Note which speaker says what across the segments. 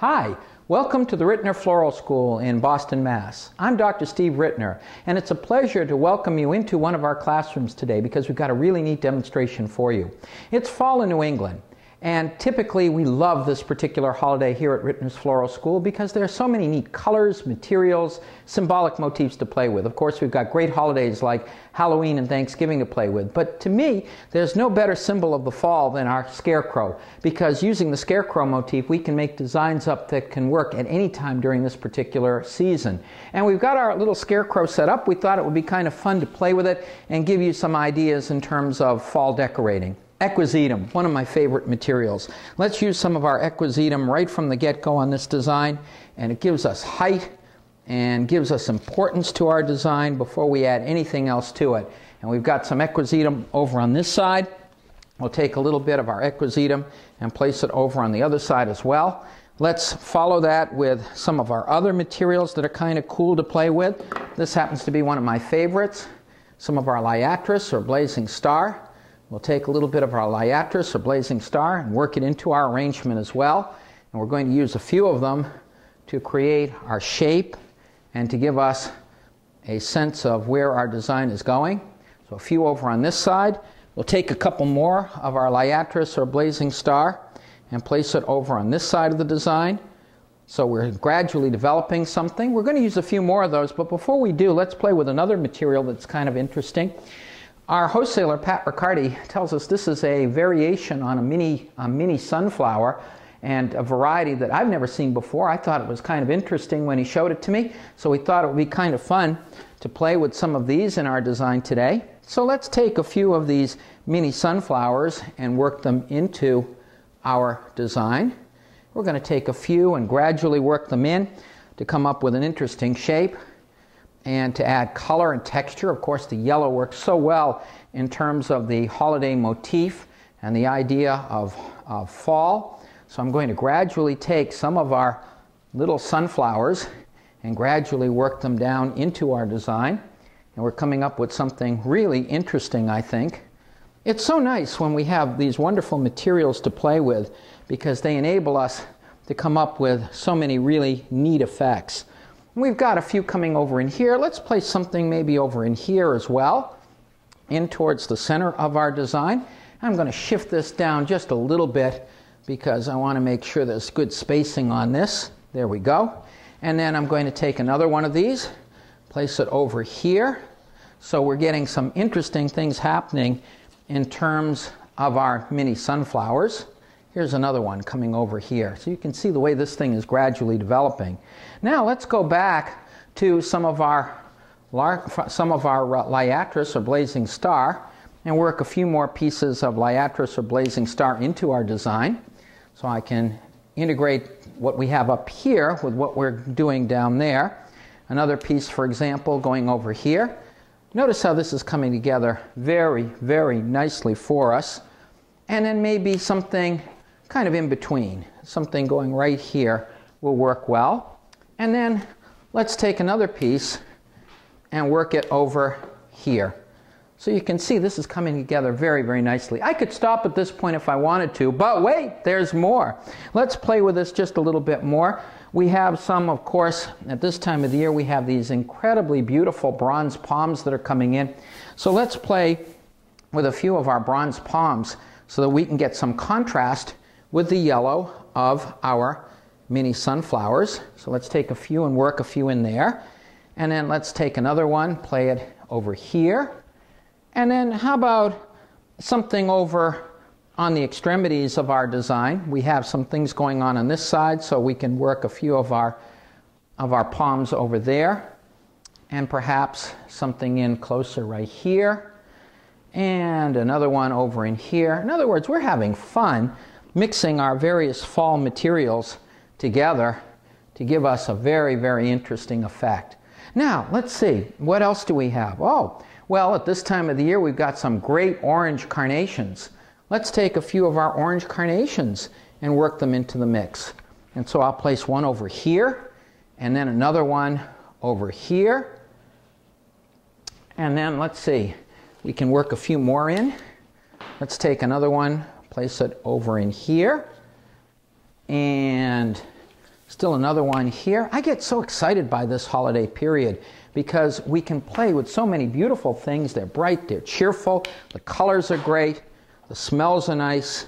Speaker 1: Hi, welcome to the Rittner Floral School in Boston, Mass. I'm Dr. Steve Rittner, and it's a pleasure to welcome you into one of our classrooms today because we've got a really neat demonstration for you. It's fall in New England, and typically, we love this particular holiday here at Rittner's Floral School because there are so many neat colors, materials, symbolic motifs to play with. Of course, we've got great holidays like Halloween and Thanksgiving to play with. But to me, there's no better symbol of the fall than our scarecrow because using the scarecrow motif, we can make designs up that can work at any time during this particular season. And we've got our little scarecrow set up. We thought it would be kind of fun to play with it and give you some ideas in terms of fall decorating. Equisetum, one of my favorite materials. Let's use some of our equisetum right from the get-go on this design, and it gives us height and gives us importance to our design before we add anything else to it. And we've got some equisetum over on this side. We'll take a little bit of our equisetum and place it over on the other side as well. Let's follow that with some of our other materials that are kind of cool to play with. This happens to be one of my favorites. Some of our liatris or blazing star. We'll take a little bit of our liatris or blazing star and work it into our arrangement as well. And we're going to use a few of them to create our shape and to give us a sense of where our design is going. So a few over on this side. We'll take a couple more of our liatris or blazing star and place it over on this side of the design. So we're gradually developing something. We're going to use a few more of those, but before we do, let's play with another material that's kind of interesting. Our wholesaler, Pat Riccardi, tells us this is a variation on a mini, a mini sunflower and a variety that I've never seen before. I thought it was kind of interesting when he showed it to me, so we thought it would be kind of fun to play with some of these in our design today. So let's take a few of these mini sunflowers and work them into our design. We're going to take a few and gradually work them in to come up with an interesting shape and to add color and texture. Of course, the yellow works so well in terms of the holiday motif and the idea of, of fall. So I'm going to gradually take some of our little sunflowers and gradually work them down into our design. And we're coming up with something really interesting, I think. It's so nice when we have these wonderful materials to play with because they enable us to come up with so many really neat effects. We've got a few coming over in here. Let's place something maybe over in here as well, in towards the center of our design. I'm going to shift this down just a little bit because I want to make sure there's good spacing on this. There we go. And then I'm going to take another one of these, place it over here. So we're getting some interesting things happening in terms of our mini sunflowers. Here's another one coming over here. So you can see the way this thing is gradually developing. Now let's go back to some of our some of our uh, liatris or blazing star and work a few more pieces of liatris or blazing star into our design. So I can integrate what we have up here with what we're doing down there. Another piece, for example, going over here. Notice how this is coming together very, very nicely for us. And then maybe something kind of in between. Something going right here will work well. And then let's take another piece and work it over here. So you can see this is coming together very, very nicely. I could stop at this point if I wanted to, but wait, there's more. Let's play with this just a little bit more. We have some, of course, at this time of the year, we have these incredibly beautiful bronze palms that are coming in. So let's play with a few of our bronze palms so that we can get some contrast with the yellow of our mini sunflowers. So let's take a few and work a few in there. And then let's take another one, play it over here. And then how about something over on the extremities of our design? We have some things going on on this side, so we can work a few of our, of our palms over there. And perhaps something in closer right here. And another one over in here. In other words, we're having fun mixing our various fall materials together to give us a very, very interesting effect. Now, let's see, what else do we have? Oh, well, at this time of the year, we've got some great orange carnations. Let's take a few of our orange carnations and work them into the mix. And so I'll place one over here, and then another one over here. And then let's see, we can work a few more in. Let's take another one place it over in here. And Still another one here. I get so excited by this holiday period because we can play with so many beautiful things. They're bright, they're cheerful, the colors are great, the smells are nice.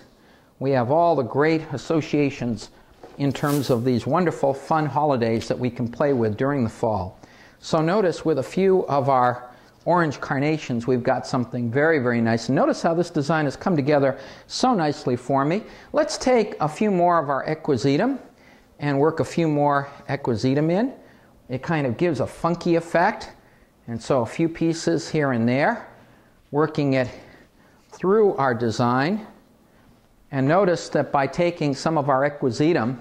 Speaker 1: We have all the great associations in terms of these wonderful, fun holidays that we can play with during the fall. So notice with a few of our orange carnations, we've got something very, very nice. And notice how this design has come together so nicely for me. Let's take a few more of our equisetum and work a few more equisetum in. It kind of gives a funky effect. And so a few pieces here and there, working it through our design. And notice that by taking some of our equisetum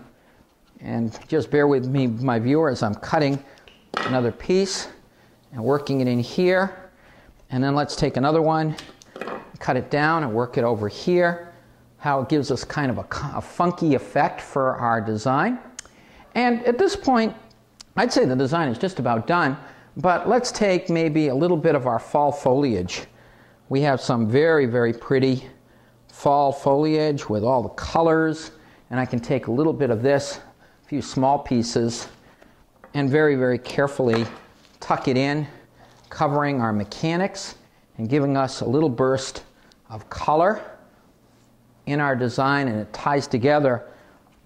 Speaker 1: and just bear with me, my viewers, I'm cutting another piece and working it in here. And then let's take another one, cut it down and work it over here. How it gives us kind of a, a funky effect for our design. And at this point, I'd say the design is just about done, but let's take maybe a little bit of our fall foliage. We have some very, very pretty fall foliage with all the colors, and I can take a little bit of this a few small pieces, and very, very carefully tuck it in, covering our mechanics and giving us a little burst of color in our design, and it ties together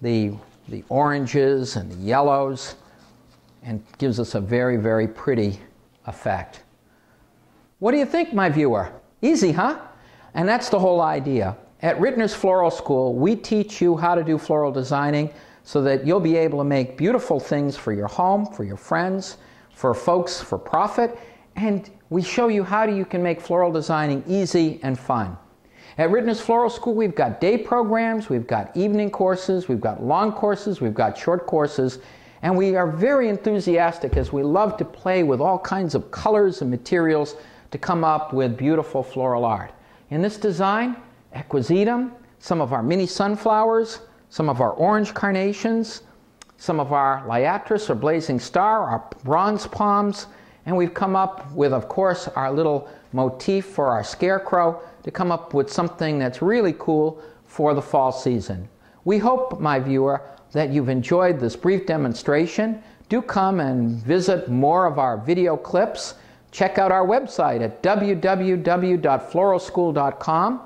Speaker 1: the, the oranges and the yellows and gives us a very, very pretty effect. What do you think, my viewer? Easy, huh? And that's the whole idea. At Rittner's Floral School, we teach you how to do floral designing so that you'll be able to make beautiful things for your home, for your friends, for folks for profit, and we show you how you can make floral designing easy and fun. At Rittner's Floral School, we've got day programs, we've got evening courses, we've got long courses, we've got short courses, and we are very enthusiastic as we love to play with all kinds of colors and materials to come up with beautiful floral art. In this design, equisetum, some of our mini sunflowers, some of our orange carnations, some of our liatris or blazing star, our bronze palms, and we've come up with, of course, our little motif for our scarecrow to come up with something that's really cool for the fall season. We hope, my viewer, that you've enjoyed this brief demonstration. Do come and visit more of our video clips. Check out our website at www.floralschool.com.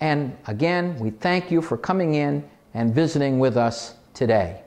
Speaker 1: And again, we thank you for coming in and visiting with us today.